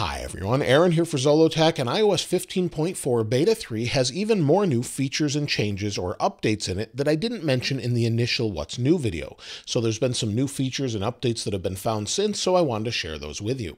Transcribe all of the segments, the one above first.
Hi everyone, Aaron here for Zollotech, and iOS 15.4 Beta 3 has even more new features and changes or updates in it that I didn't mention in the initial What's New video. So there's been some new features and updates that have been found since, so I wanted to share those with you.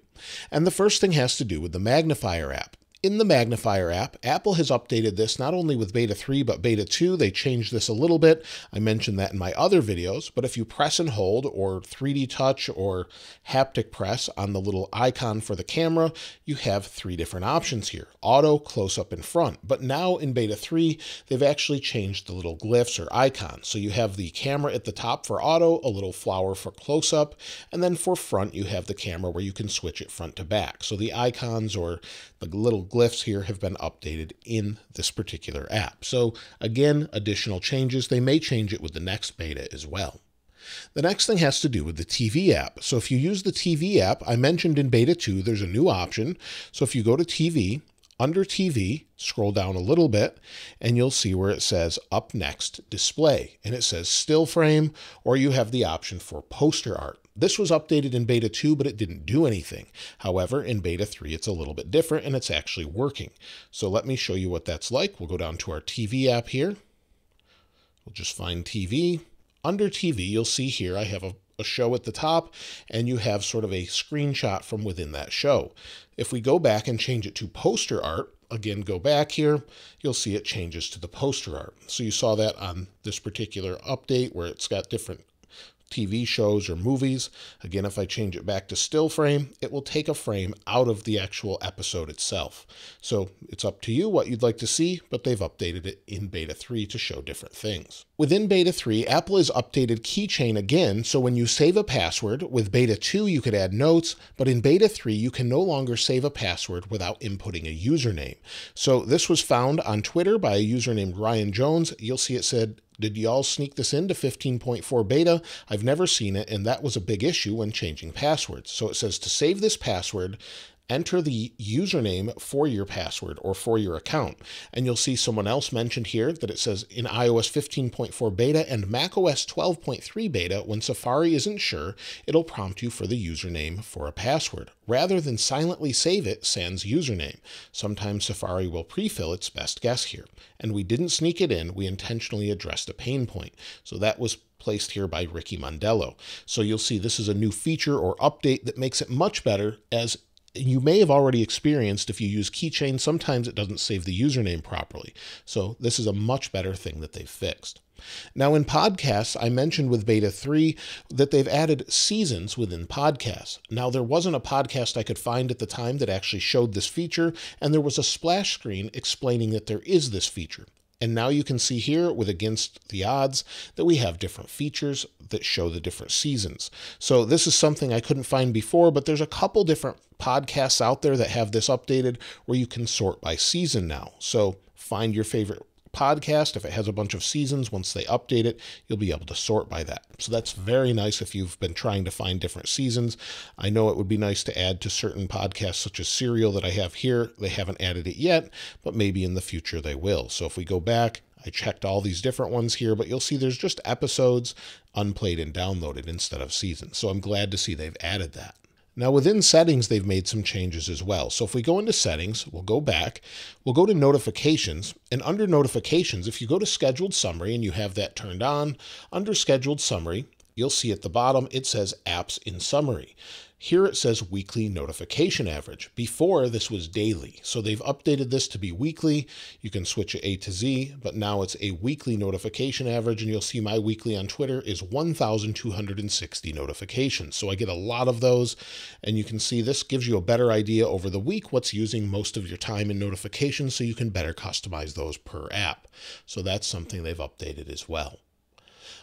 And the first thing has to do with the Magnifier app. In the Magnifier app, Apple has updated this not only with Beta 3 but Beta 2. They changed this a little bit. I mentioned that in my other videos, but if you press and hold or 3D touch or haptic press on the little icon for the camera, you have three different options here. Auto, close up, and front. But now in Beta 3, they've actually changed the little glyphs or icons. So you have the camera at the top for auto, a little flower for close up, and then for front, you have the camera where you can switch it front to back. So the icons or the little glyphs here have been updated in this particular app. So again, additional changes. They may change it with the next beta as well. The next thing has to do with the TV app. So if you use the TV app, I mentioned in beta 2, there's a new option. So if you go to TV, under TV, scroll down a little bit, and you'll see where it says Up Next Display. And it says Still Frame, or you have the option for poster art. This was updated in beta 2, but it didn't do anything. However, in beta 3, it's a little bit different and it's actually working. So let me show you what that's like. We'll go down to our TV app here. We'll just find TV. Under TV, you'll see here I have a, a show at the top, and you have sort of a screenshot from within that show. If we go back and change it to poster art, again, go back here, you'll see it changes to the poster art. So you saw that on this particular update where it's got different TV shows or movies. Again, if I change it back to still frame, it will take a frame out of the actual episode itself. So it's up to you what you'd like to see, but they've updated it in Beta 3 to show different things. Within Beta 3, Apple has updated Keychain again, so when you save a password, with Beta 2 you could add notes, but in Beta 3 you can no longer save a password without inputting a username. So this was found on Twitter by a user named Ryan Jones. You'll see it said did y'all sneak this into 15.4 beta? I've never seen it, and that was a big issue when changing passwords. So it says to save this password, enter the username for your password or for your account. And you'll see someone else mentioned here that it says in iOS 15.4 beta and macOS 12.3 beta, when Safari isn't sure, it'll prompt you for the username for a password. Rather than silently save it, sans username. Sometimes Safari will pre-fill its best guess here. And we didn't sneak it in, we intentionally addressed a pain point. So that was placed here by Ricky Mondello. So you'll see this is a new feature or update that makes it much better as you may have already experienced if you use keychain, sometimes it doesn't save the username properly. So this is a much better thing that they've fixed. Now, in podcasts, I mentioned with Beta 3 that they've added seasons within podcasts. Now, there wasn't a podcast I could find at the time that actually showed this feature, and there was a splash screen explaining that there is this feature. And now you can see here with Against the Odds that we have different features that show the different seasons. So this is something I couldn't find before, but there's a couple different podcasts out there that have this updated where you can sort by season now. So find your favorite podcast. If it has a bunch of seasons, once they update it, you'll be able to sort by that. So that's very nice if you've been trying to find different seasons. I know it would be nice to add to certain podcasts, such as Serial that I have here. They haven't added it yet, but maybe in the future they will. So if we go back, I checked all these different ones here, but you'll see there's just episodes unplayed and downloaded instead of seasons. So I'm glad to see they've added that. Now within settings, they've made some changes as well. So if we go into settings, we'll go back, we'll go to notifications, and under notifications, if you go to scheduled summary and you have that turned on, under scheduled summary, you'll see at the bottom, it says apps in summary. Here it says weekly notification average. Before this was daily. So they've updated this to be weekly. You can switch it A to Z, but now it's a weekly notification average. And you'll see my weekly on Twitter is 1,260 notifications. So I get a lot of those. And you can see this gives you a better idea over the week what's using most of your time in notifications so you can better customize those per app. So that's something they've updated as well.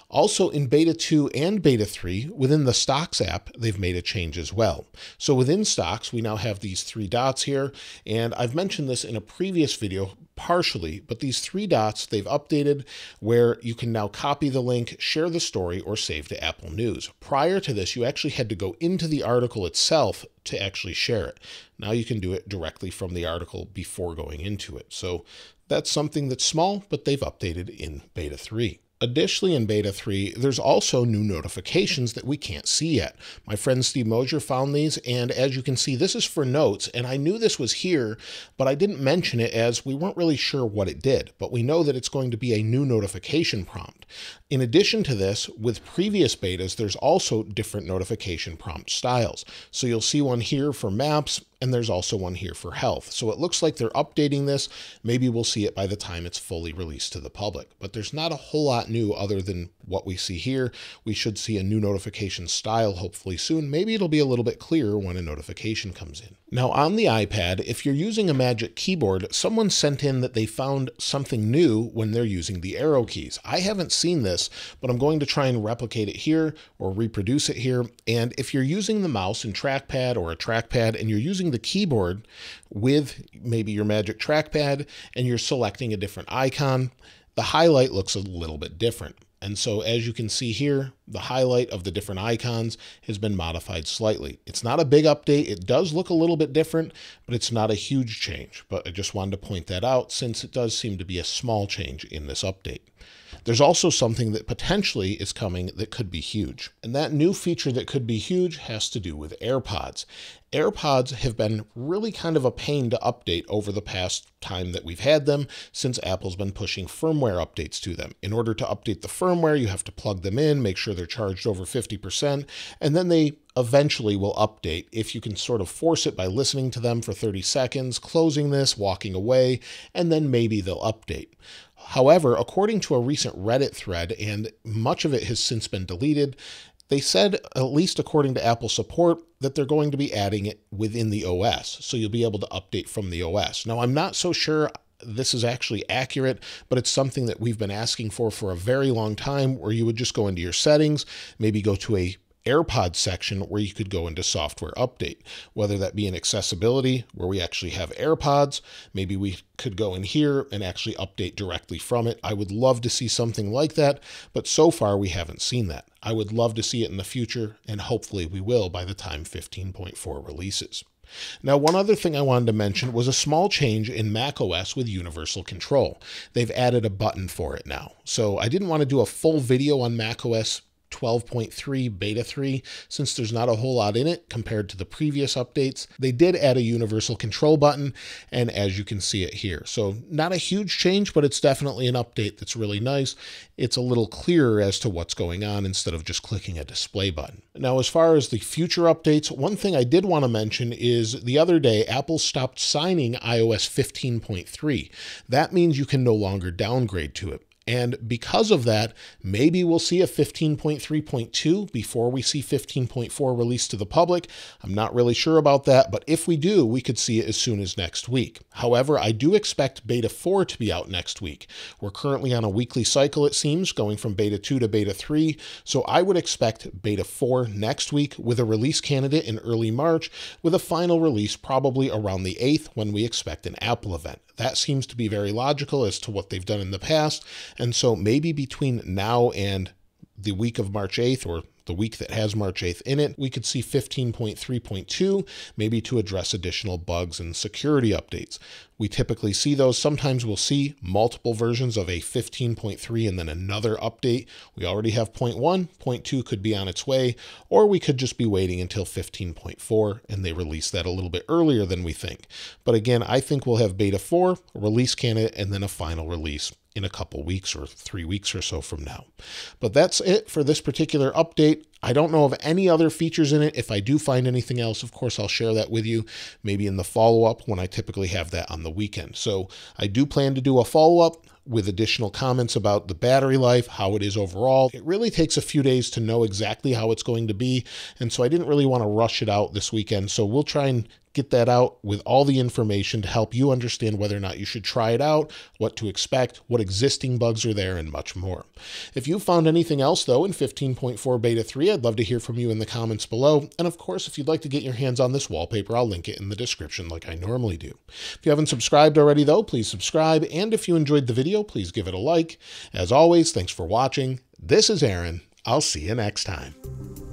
Also in beta 2 and beta 3, within the Stocks app, they've made a change as well. So within Stocks, we now have these three dots here, and I've mentioned this in a previous video partially, but these three dots they've updated where you can now copy the link, share the story, or save to Apple News. Prior to this, you actually had to go into the article itself to actually share it. Now you can do it directly from the article before going into it. So that's something that's small, but they've updated in beta 3. Additionally, in Beta 3, there's also new notifications that we can't see yet. My friend Steve Moser found these, and as you can see, this is for notes, and I knew this was here, but I didn't mention it as we weren't really sure what it did, but we know that it's going to be a new notification prompt. In addition to this, with previous betas, there's also different notification prompt styles. So you'll see one here for maps, and there's also one here for health. So it looks like they're updating this. Maybe we'll see it by the time it's fully released to the public. But there's not a whole lot new other than what we see here. We should see a new notification style hopefully soon. Maybe it'll be a little bit clearer when a notification comes in. Now on the iPad, if you're using a Magic Keyboard, someone sent in that they found something new when they're using the arrow keys. I haven't seen this, but I'm going to try and replicate it here or reproduce it here. And if you're using the mouse and trackpad or a trackpad and you're using the keyboard with maybe your Magic Trackpad and you're selecting a different icon, the highlight looks a little bit different. And so as you can see here, the highlight of the different icons has been modified slightly. It's not a big update. It does look a little bit different, but it's not a huge change. But I just wanted to point that out since it does seem to be a small change in this update. There's also something that potentially is coming that could be huge. And that new feature that could be huge has to do with AirPods. AirPods have been really kind of a pain to update over the past time that we've had them since Apple's been pushing firmware updates to them. In order to update the firmware, you have to plug them in, make sure they're charged over 50%, and then they eventually will update if you can sort of force it by listening to them for 30 seconds, closing this, walking away, and then maybe they'll update. However, according to a recent Reddit thread, and much of it has since been deleted, they said, at least according to Apple support, that they're going to be adding it within the OS. So you'll be able to update from the OS. Now, I'm not so sure this is actually accurate, but it's something that we've been asking for for a very long time where you would just go into your settings, maybe go to a AirPods section where you could go into software update, whether that be in accessibility where we actually have AirPods. Maybe we could go in here and actually update directly from it. I would love to see something like that, but so far we haven't seen that. I would love to see it in the future, and hopefully we will by the time 15.4 releases. Now, one other thing I wanted to mention was a small change in macOS with Universal Control. They've added a button for it now. So I didn't want to do a full video on macOS 12.3 beta 3 since there's not a whole lot in it compared to the previous updates. They did add a universal control button and as you can see it here. So not a huge change, but it's definitely an update that's really nice. It's a little clearer as to what's going on instead of just clicking a display button. Now, as far as the future updates, one thing I did want to mention is the other day, Apple stopped signing iOS 15.3. That means you can no longer downgrade to it. And because of that, maybe we'll see a 15.3.2 before we see 15.4 released to the public. I'm not really sure about that, but if we do, we could see it as soon as next week. However, I do expect Beta 4 to be out next week. We're currently on a weekly cycle, it seems, going from Beta 2 to Beta 3. So I would expect Beta 4 next week with a release candidate in early March, with a final release probably around the 8th when we expect an Apple event. That seems to be very logical as to what they've done in the past. And so maybe between now and the week of March 8th or the week that has March 8th in it, we could see 15.3.2, maybe to address additional bugs and security updates. We typically see those. Sometimes we'll see multiple versions of a 15.3 and then another update. We already have point one, point two could be on its way, or we could just be waiting until 15.4 and they release that a little bit earlier than we think. But again, I think we'll have beta 4, release candidate, and then a final release in a couple weeks or three weeks or so from now. But that's it for this particular update. I don't know of any other features in it. If I do find anything else, of course, I'll share that with you, maybe in the follow up when I typically have that on the weekend. So I do plan to do a follow up with additional comments about the battery life, how it is overall. It really takes a few days to know exactly how it's going to be. And so I didn't really want to rush it out this weekend. So we'll try and get that out with all the information to help you understand whether or not you should try it out, what to expect, what existing bugs are there, and much more. If you found anything else, though, in 15.4 Beta 3, I'd love to hear from you in the comments below. And of course, if you'd like to get your hands on this wallpaper, I'll link it in the description like I normally do. If you haven't subscribed already, though, please subscribe. And if you enjoyed the video, please give it a like. As always, thanks for watching. This is Aaron. I'll see you next time.